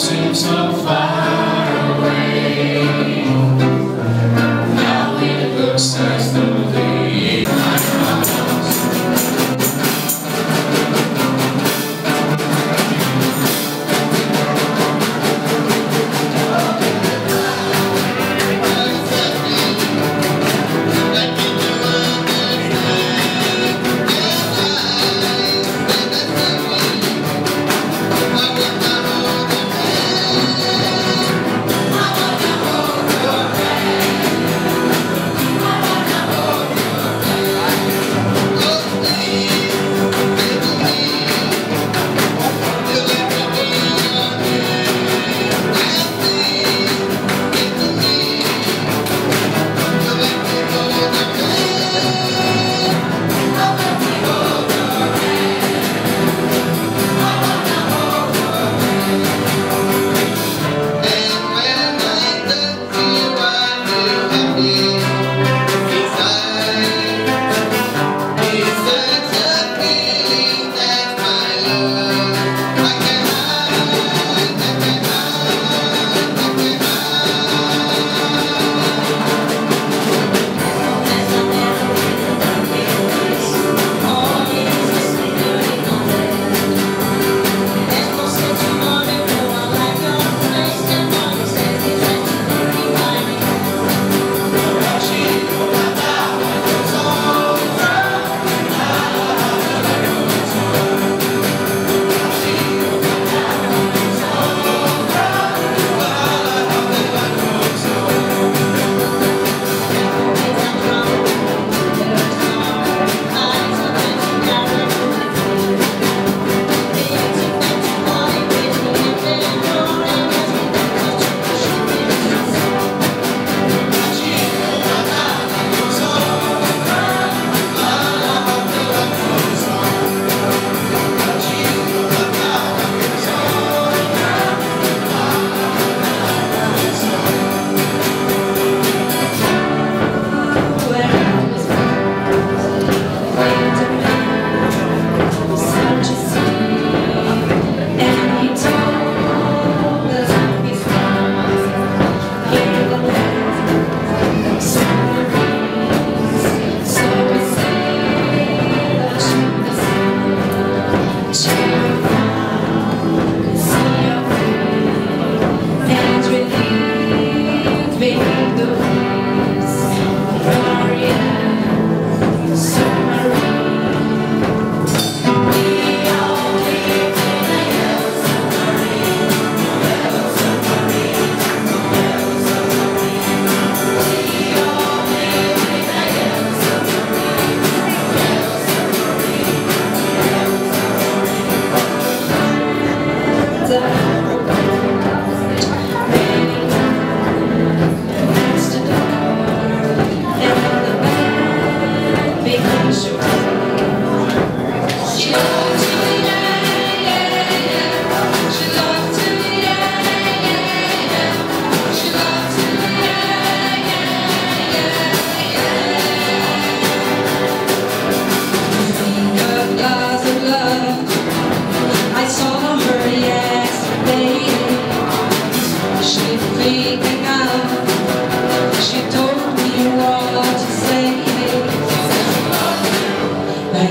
Joseph's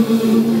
You